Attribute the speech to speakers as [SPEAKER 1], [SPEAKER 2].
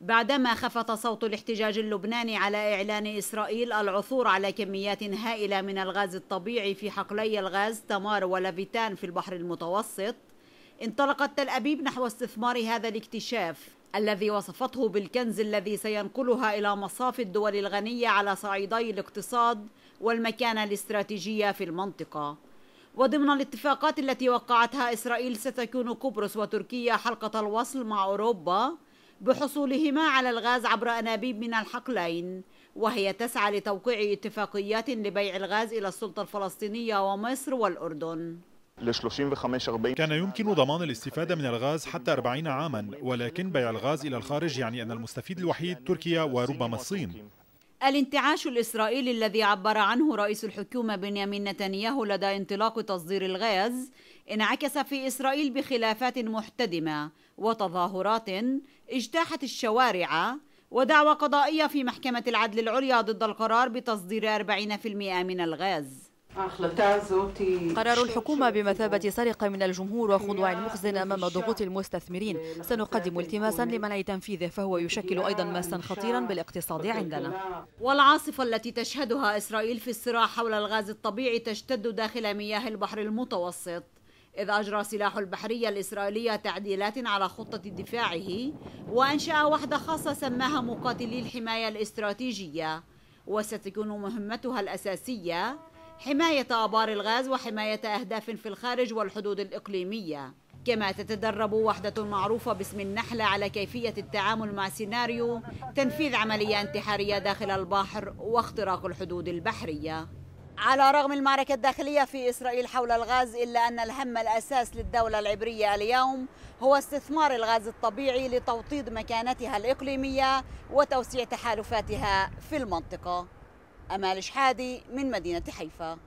[SPEAKER 1] بعدما خفت صوت الاحتجاج اللبناني على إعلان إسرائيل العثور على كميات هائلة من الغاز الطبيعي في حقلي الغاز تمار ولافيتان في البحر المتوسط. انطلقت تل أبيب نحو استثمار هذا الاكتشاف الذي وصفته بالكنز الذي سينقلها إلى مصاف الدول الغنية على صعيدي الاقتصاد والمكانة الاستراتيجية في المنطقة. وضمن الاتفاقات التي وقعتها إسرائيل ستكون قبرص وتركيا حلقة الوصل مع أوروبا. بحصولهما على الغاز عبر أنابيب من الحقلين وهي تسعى لتوقيع اتفاقيات لبيع الغاز إلى السلطة الفلسطينية ومصر والأردن.
[SPEAKER 2] كان يمكن ضمان الاستفادة من الغاز حتى 40 عاما ولكن بيع الغاز إلى الخارج يعني أن المستفيد الوحيد تركيا وربما الصين.
[SPEAKER 1] الانتعاش الإسرائيلي الذي عبر عنه رئيس الحكومة بنيامين نتنياهو لدى انطلاق تصدير الغاز انعكس في إسرائيل بخلافات محتدمة وتظاهرات اجتاحت الشوارع ودعوى قضائية في محكمة العدل العليا ضد القرار بتصدير 40% من الغاز.
[SPEAKER 3] قرار الحكومة بمثابة سرقة من الجمهور وخضوع مخزن أمام ضغوط المستثمرين. سنقدم التماسا لمنع تنفيذه فهو يشكل أيضا ماسا خطيرا بالاقتصاد عندنا.
[SPEAKER 1] والعاصفة التي تشهدها إسرائيل في الصراع حول الغاز الطبيعي تشتد داخل مياه البحر المتوسط. إذ أجرى سلاح البحرية الإسرائيلية تعديلات على خطة دفاعه وأنشأ وحدة خاصة سماها مقاتلي الحماية الاستراتيجية. وستكون مهمتها الأساسية حماية آبار الغاز وحماية أهداف في الخارج والحدود الإقليمية. كما تتدرب وحدة معروفة باسم النحلة على كيفية التعامل مع سيناريو تنفيذ عملية انتحارية داخل البحر واختراق الحدود البحرية. على رغم المعركة الداخلية في إسرائيل حول الغاز إلا أن الهم الأساس للدولة العبرية اليوم هو استثمار الغاز الطبيعي لتوطيد مكانتها الإقليمية وتوسيع تحالفاتها في المنطقة. أمال شحادي من مدينة حيفا.